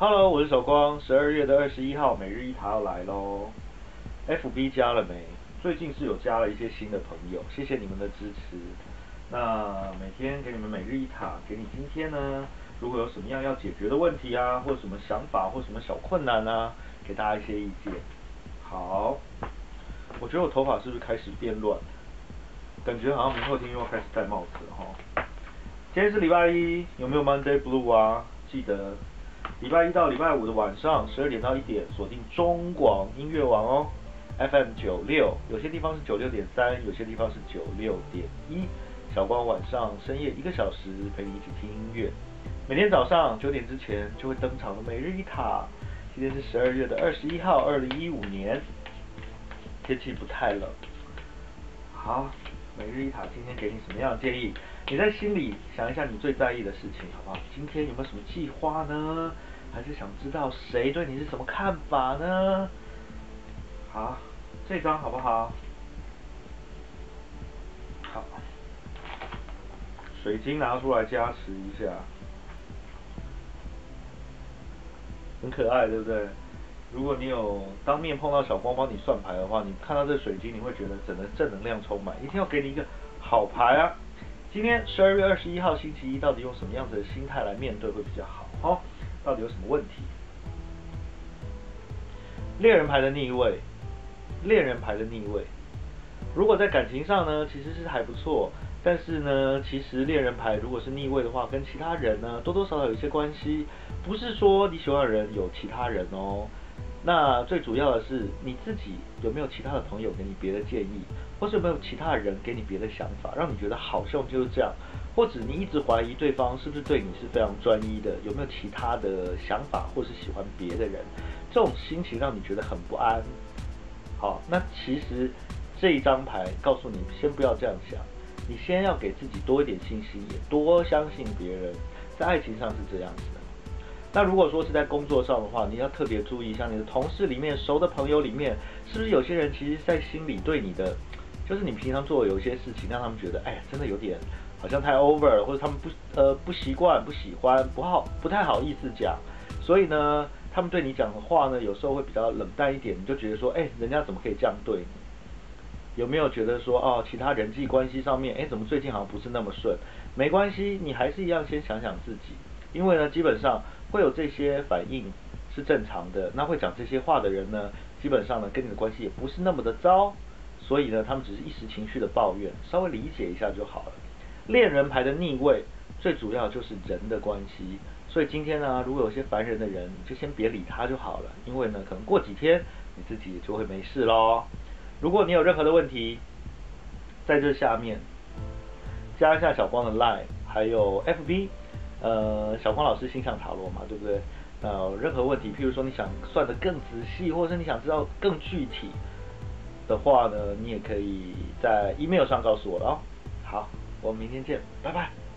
Hello，我是守光。十二月的二十一号，每日一塔要来喽。FB 加了没？最近是有加了一些新的朋友，谢谢你们的支持。那每天给你们每日一塔，给你今天呢，如果有什么样要解决的问题啊，或什么想法，或什么小困难啊，给大家一些意见。好，我觉得我头发是不是开始变乱？感觉好像明后天又要开始戴帽子了哈。今天是礼拜一，有没有 Monday Blue 啊？记得。礼拜一到礼拜五的晚上十二点到一点，锁定中广音乐网哦，FM 九六，有些地方是九六点三，有些地方是九六点一。小光晚上深夜一个小时陪你一起听音乐，每天早上九点之前就会登场的每日一塔。今天是十二月的二十一号，二零一五年，天气不太冷。好，每日一塔今天给你什么样的建议？你在心里想一下你最在意的事情，好不好？今天有没有什么计划呢？还是想知道谁对你是什么看法呢？好，这张好不好？好，水晶拿出来加持一下，很可爱，对不对？如果你有当面碰到小光帮你算牌的话，你看到这水晶，你会觉得整个正能量充满，一定要给你一个好牌啊！今天十二月二十一号星期一，到底用什么样子的心态来面对会比较好？好，到底有什么问题？恋人牌的逆位，恋人牌的逆位。如果在感情上呢，其实是还不错，但是呢，其实恋人牌如果是逆位的话，跟其他人呢多多少少有一些关系。不是说你喜欢的人有其他人哦。那最主要的是你自己有没有其他的朋友给你别的建议，或是有没有其他的人给你别的想法，让你觉得好像就是这样，或者你一直怀疑对方是不是对你是非常专一的，有没有其他的想法，或是喜欢别的人，这种心情让你觉得很不安。好，那其实这一张牌告诉你，先不要这样想，你先要给自己多一点信心，也多相信别人，在爱情上是这样子。那如果说是在工作上的话，你要特别注意，像你的同事里面、熟的朋友里面，是不是有些人其实，在心里对你的，就是你平常做的有些事情，让他们觉得，哎呀，真的有点好像太 over 了，或者他们不呃不习惯、不喜欢、不好、不太好意思讲，所以呢，他们对你讲的话呢，有时候会比较冷淡一点，你就觉得说，哎，人家怎么可以这样对你？有没有觉得说，哦，其他人际关系上面，哎，怎么最近好像不是那么顺？没关系，你还是一样先想想自己，因为呢，基本上。会有这些反应是正常的，那会讲这些话的人呢，基本上呢跟你的关系也不是那么的糟，所以呢他们只是一时情绪的抱怨，稍微理解一下就好了。恋人牌的逆位，最主要就是人的关系，所以今天呢如果有些烦人的人，就先别理他就好了，因为呢可能过几天你自己就会没事喽。如果你有任何的问题，在这下面加一下小光的 line，还有 FB。呃，小光老师心向塔罗嘛，对不对？呃，任何问题，譬如说你想算的更仔细，或者是你想知道更具体的话呢，你也可以在 email 上告诉我了哦。好，我们明天见，拜拜。